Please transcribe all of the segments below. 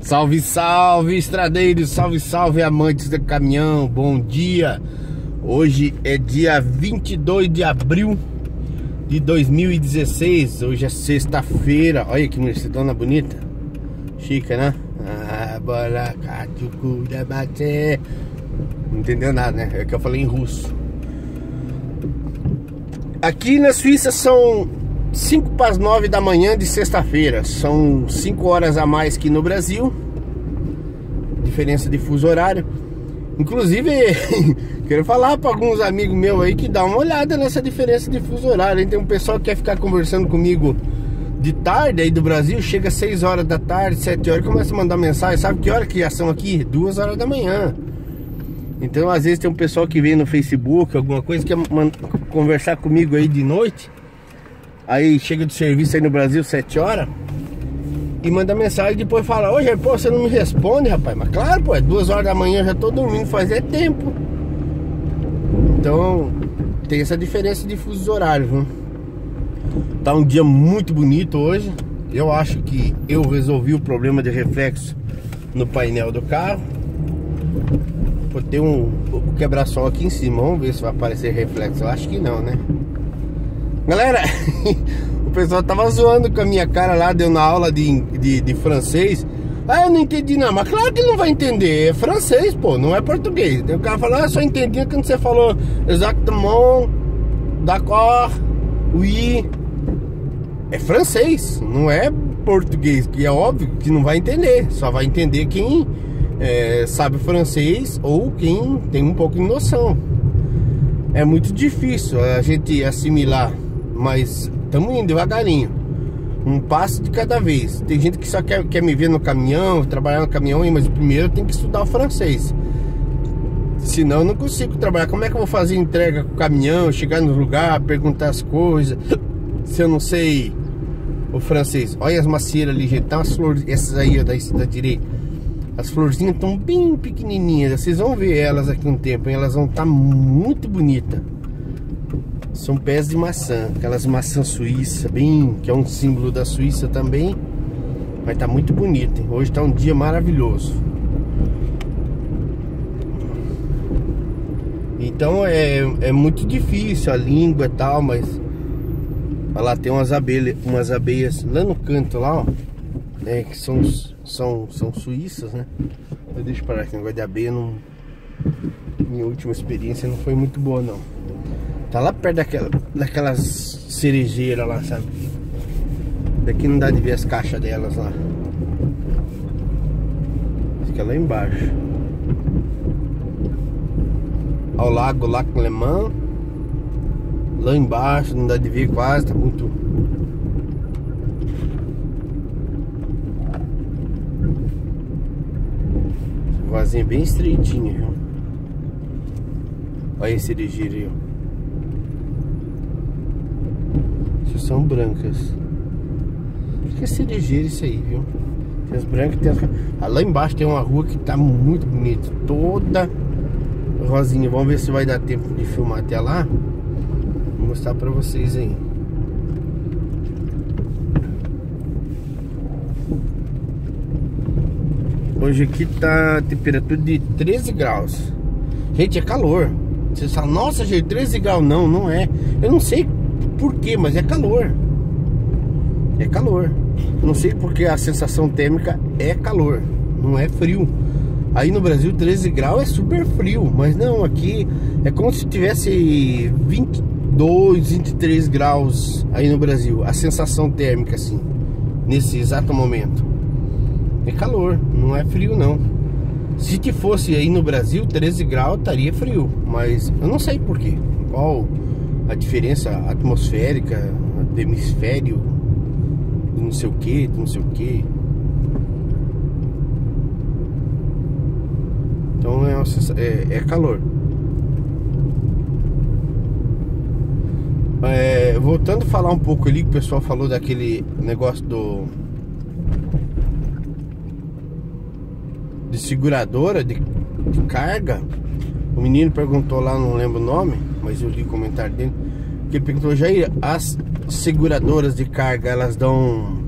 Salve, salve, estradeiros, salve, salve, amantes do caminhão, bom dia. Hoje é dia 22 de abril de 2016, hoje é sexta-feira. Olha que mercedona bonita, chica, né? Ah, bora, bate. Não entendeu nada, né? É que eu falei em russo. Aqui na Suíça são 5 para as 9 da manhã de sexta-feira. São 5 horas a mais que no Brasil. Diferença de fuso horário. Inclusive, quero falar para alguns amigos meus aí que dá uma olhada nessa diferença de fuso horário. Tem um pessoal que quer ficar conversando comigo de tarde aí do Brasil, chega às 6 horas da tarde, 7 horas, começa a mandar mensagem. Sabe que hora que já são aqui? 2 horas da manhã. Então, às vezes tem um pessoal que vem no Facebook, alguma coisa, que quer conversar comigo aí de noite. Aí chega do serviço aí no Brasil 7 horas E manda mensagem depois fala Hoje, pô, você não me responde, rapaz. Mas claro, pô, é duas horas da manhã, eu já tô dormindo Faz é tempo. Então, tem essa diferença de fusos horários, viu? Tá um dia muito bonito hoje. Eu acho que eu resolvi o problema de reflexo No painel do carro. Vou ter um, um quebra-sol aqui em cima Vamos ver se vai aparecer reflexo. Eu acho que não, né? Galera, o pessoal tava zoando com a minha cara lá, deu na aula de, de, de francês. Ah, eu não entendi não, mas claro que não vai entender, é francês, pô, não é português. o cara falou, ah, só entendi quando você falou exactement, d'accord, oui. É francês, não é português, que é óbvio que não vai entender, só vai entender quem é, sabe francês ou quem tem um pouco de noção. É muito difícil a gente assimilar mas estamos indo devagarinho. Um passo de cada vez. Tem gente que só quer, quer me ver no caminhão, trabalhar no caminhão, mas primeiro eu tenho que estudar o francês. Senão eu não consigo trabalhar. Como é que eu vou fazer entrega com o caminhão, chegar no lugar, perguntar as coisas, se eu não sei o francês? Olha as macieiras ali, gente. Tá umas flores, essas aí ó, da, da direita. As florzinhas estão bem pequenininhas. Vocês vão ver elas aqui um tempo, hein? Elas vão estar tá muito bonitas. São pés de maçã, aquelas maçãs suíças, bem, que é um símbolo da Suíça também. Mas tá muito bonito, hein? Hoje tá um dia maravilhoso. Então é, é muito difícil a língua e tal, mas Olha lá, tem umas abelhas, umas abelhas lá no canto lá, ó. Né, que são, são, são suíças, né? Eu deixo parar aqui, negócio de abelha não... Minha última experiência não foi muito boa não. Tá lá perto daquela, daquelas cerejeiras lá, sabe? Daqui não dá de ver as caixas delas lá. Fica lá embaixo. Ao lago Lac Lemã. Lá embaixo não dá de ver quase, tá muito. Vozinha bem estreitinha, viu? Olha esse cerejeiro aí, ó. São brancas. Acho que é cerejeira isso aí, viu? Tem as brancas, tem as... Ah, lá embaixo tem uma rua que tá muito bonita. Toda rosinha. Vamos ver se vai dar tempo de filmar até lá. Vou mostrar pra vocês aí. Hoje aqui tá temperatura de 13 graus. Gente, é calor. Você fala, nossa, gente, 13 graus. Não, não é. Eu não sei por quê, mas é calor. É calor. Não sei porque a sensação térmica é calor, não é frio. Aí no Brasil 13 graus é super frio, mas não, aqui é como se tivesse 22, 23 graus aí no Brasil. A sensação térmica assim, nesse exato momento. É calor, não é frio não. Se que fosse aí no Brasil 13 graus estaria frio, mas eu não sei porquê. Qual a diferença atmosférica do hemisfério, não sei o que, não sei o que. Então é, é, é calor. É, voltando a falar um pouco ali, que o pessoal falou daquele negócio do. de seguradora de, de carga. O menino perguntou lá, não lembro o nome mas eu li o comentário dele que ele perguntou, Jair, as seguradoras de carga, elas dão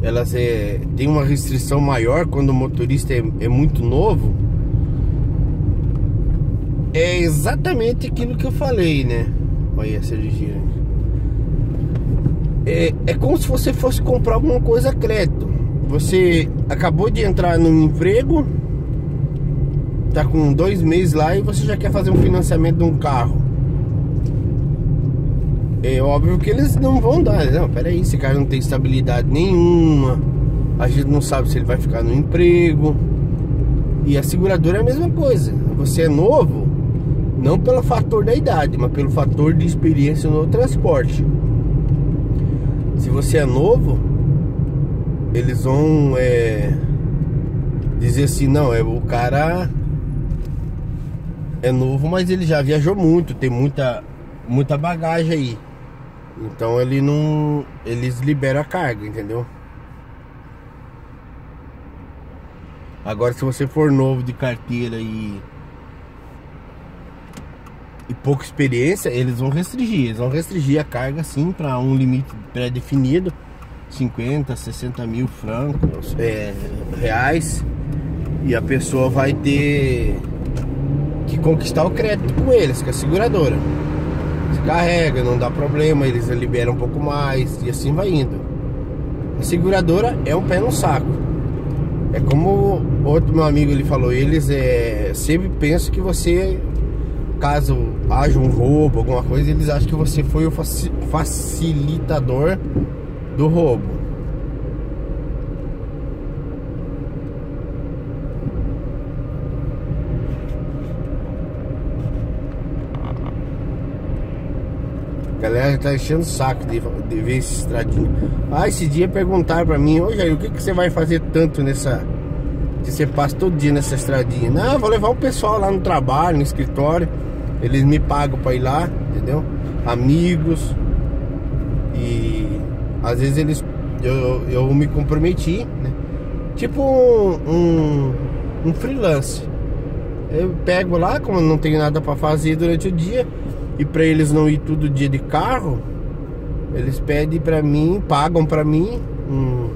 elas é, tem uma restrição maior quando o motorista é, é muito novo, é exatamente aquilo que eu falei, né? Olha essa energia. É, é como se você fosse comprar alguma coisa a crédito. Você acabou de entrar num emprego, tá com dois meses lá e você já quer fazer um financiamento de um carro. É óbvio que eles não vão dar. Não, peraí, esse cara não tem estabilidade nenhuma. A gente não sabe se ele vai ficar no emprego. E a seguradora é a mesma coisa. Você é novo, não pelo fator da idade, mas pelo fator de experiência no transporte. Se você é novo, eles vão é, dizer assim, não, é o cara é novo, mas ele já viajou muito, tem muita muita bagagem aí. Então ele não. Eles liberam a carga, entendeu? Agora se você for novo de carteira e. E pouca experiência, eles vão restringir. Eles vão restringir a carga sim para um limite pré-definido. 50, 60 mil francos, é, reais. E a pessoa vai ter que conquistar o crédito com eles, com a seguradora carrega, não dá problema, eles liberam um pouco mais e assim vai indo. A seguradora é um pé no saco. É como outro meu amigo ele falou, eles é, sempre pensam que você, caso haja um roubo, alguma coisa, eles acham que você foi o facilitador do roubo. Galera tá enchendo o saco de, de ver esse estradinho. Ah, esse dia perguntaram pra mim, ô Jair, o que, que você vai fazer tanto nessa. Que você passa todo dia nessa estradinha? Não, vou levar o pessoal lá no trabalho, no escritório. Eles me pagam pra ir lá, entendeu? Amigos. E às vezes eles. Eu, eu me comprometi, né? Tipo um, um, um freelance. Eu pego lá, como não tenho nada para fazer durante o dia e para eles não ir todo dia de carro, eles pedem para mim, pagam para mim, um,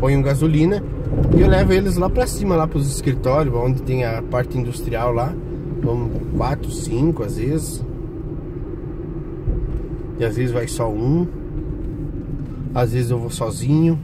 põem gasolina e eu levo eles lá para cima, lá para os escritórios, onde tem a parte industrial lá. Vamos quatro, cinco às vezes. E às vezes vai só um. Às vezes eu vou sozinho.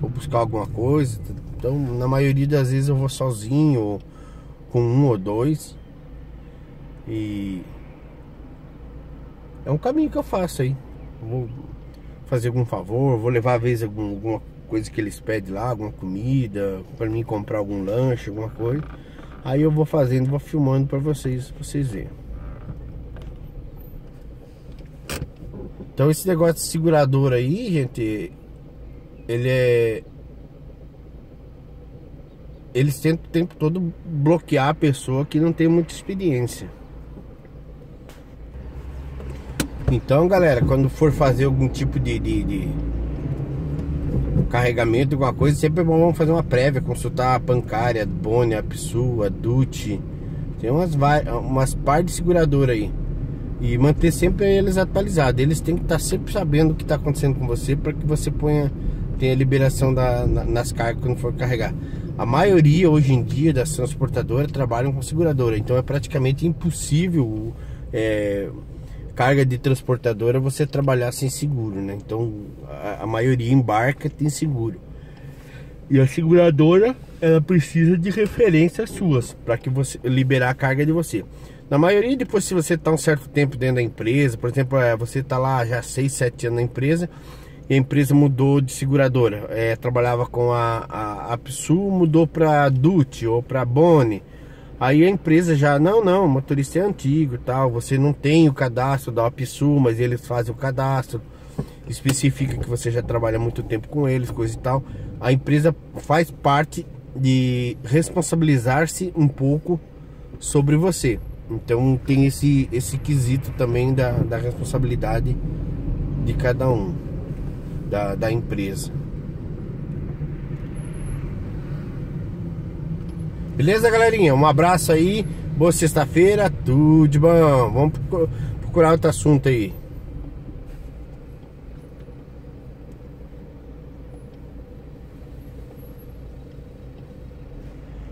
Vou buscar alguma coisa. Então, na maioria das vezes eu vou sozinho, ou com um ou dois. E é um caminho que eu faço aí. Vou fazer algum favor, vou levar às vezes algum, alguma coisa que eles pedem lá, alguma comida, para mim comprar algum lanche, alguma coisa. Aí eu vou fazendo, vou filmando para vocês, pra vocês verem. Então esse negócio de segurador aí, gente, ele é eles tentam o tempo todo bloquear a pessoa que não tem muita experiência. Então, galera, quando for fazer algum tipo de, de, de carregamento, alguma coisa, sempre é bom fazer uma prévia, consultar a Pancária, a Boni, a Psu, a Dutch. Tem umas, umas par de seguradora aí. E manter sempre eles atualizados. Eles têm que estar tá sempre sabendo o que está acontecendo com você para que você ponha tenha liberação da, na, nas cargas quando for carregar. A maioria hoje em dia das transportadoras trabalham com seguradora, então é praticamente impossível é, carga de transportadora você trabalhar sem seguro, né? Então a, a maioria embarca tem seguro. E a seguradora ela precisa de referências suas para que você liberar a carga de você. Na maioria, depois se você está um certo tempo dentro da empresa, por exemplo, é, você está lá já 6, 7 anos na empresa e a empresa mudou de seguradora. É, trabalhava com a, a, a PSU, mudou para Dutch ou para Boni Aí a empresa já, não, não, o motorista é antigo tal, você não tem o cadastro da OPSU, mas eles fazem o cadastro, especifica que você já trabalha muito tempo com eles, coisa e tal. A empresa faz parte de responsabilizar-se um pouco sobre você. Então tem esse, esse quesito também da, da responsabilidade de cada um, da, da empresa. Beleza, galerinha? Um abraço aí. Boa sexta-feira. Tudo de bom. Vamos procurar outro assunto aí.